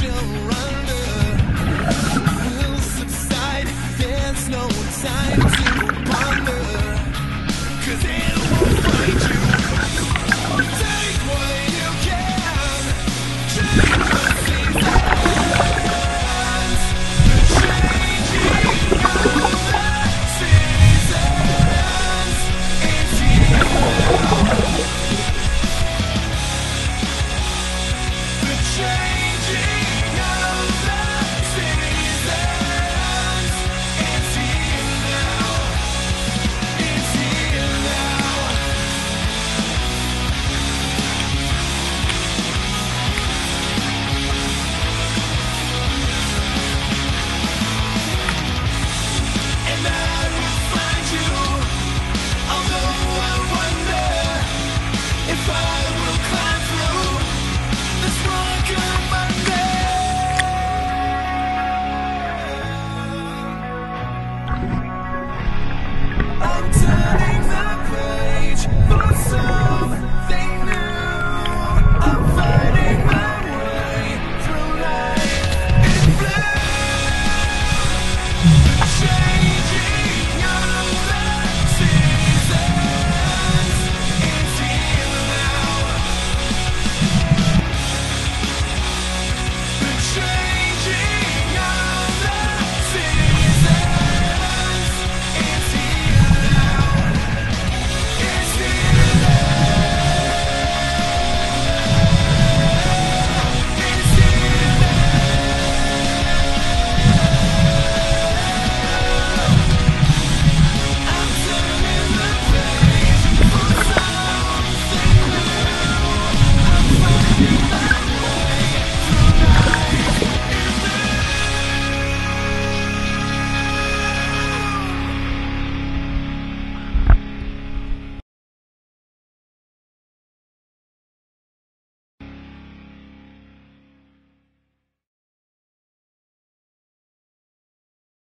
surrender will subside. There's no time to Thank you.